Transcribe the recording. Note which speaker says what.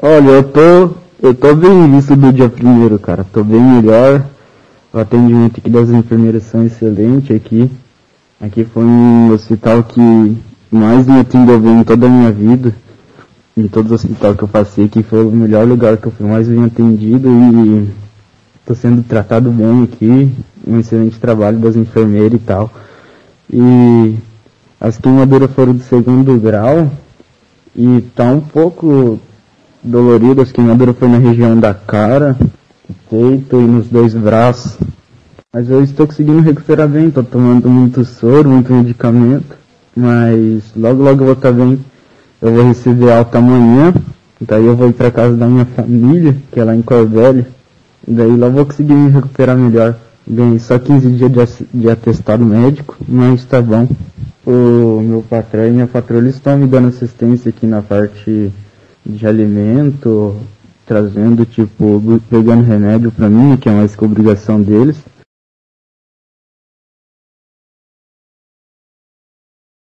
Speaker 1: Olha, eu tô, eu tô bem visto do dia primeiro, cara. Tô bem melhor. O atendimento aqui das enfermeiras são excelente aqui. Aqui foi um hospital que mais me atendeu bem em toda a minha vida. Em todos os hospitais que eu passei aqui foi o melhor lugar que eu fui mais bem atendido e tô sendo tratado bem aqui. Um excelente trabalho das enfermeiras e tal. E as queimaduras foram do segundo grau e tá um pouco dolorido. As queimaduras foi na região da cara, peito e nos dois braços. Mas eu estou conseguindo recuperar bem, tô tomando muito soro, muito medicamento. Mas logo logo eu vou estar bem. Eu vou receber alta amanhã. Daí eu vou ir para casa da minha família, que é lá em Corvelha. Daí lá eu vou conseguir me recuperar melhor. Bem, só 15 dias de, atestado médico, mas tá bom. O meu patrão e minha patroa eles estão me dando assistência aqui na parte de alimento, trazendo, tipo, pegando remédio pra mim, que é mais que obrigação deles.